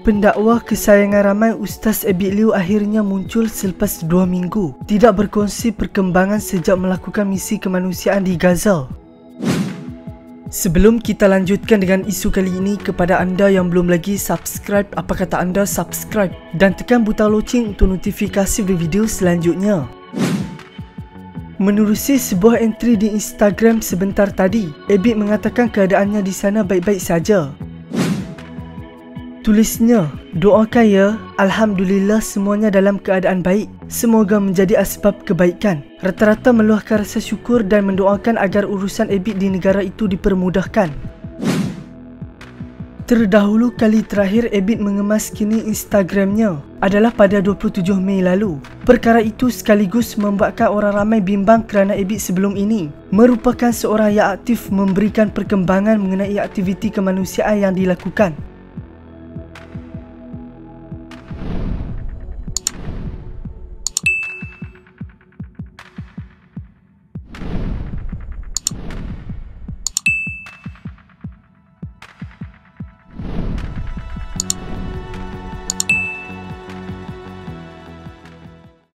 Pendakwah kesayangan ramai Ustaz Abid Liu akhirnya muncul selepas dua minggu tidak berkongsi perkembangan sejak melakukan misi kemanusiaan di Gaza. Sebelum kita lanjutkan dengan isu kali ini kepada anda yang belum lagi subscribe apa kata anda subscribe dan tekan butang loceng untuk notifikasi video selanjutnya. Menerusi sebuah entry di Instagram sebentar tadi, Abid mengatakan keadaannya di sana baik-baik saja. Tulisnya, doakan ya, Alhamdulillah semuanya dalam keadaan baik. Semoga menjadi asbab kebaikan. Rata-rata meluahkan rasa syukur dan mendoakan agar urusan Abid di negara itu dipermudahkan. Terdahulu kali terakhir Abid mengemas kini Instagramnya adalah pada 27 Mei lalu. Perkara itu sekaligus membuatkan orang ramai bimbang kerana Abid sebelum ini merupakan seorang yang aktif memberikan perkembangan mengenai aktiviti kemanusiaan yang dilakukan.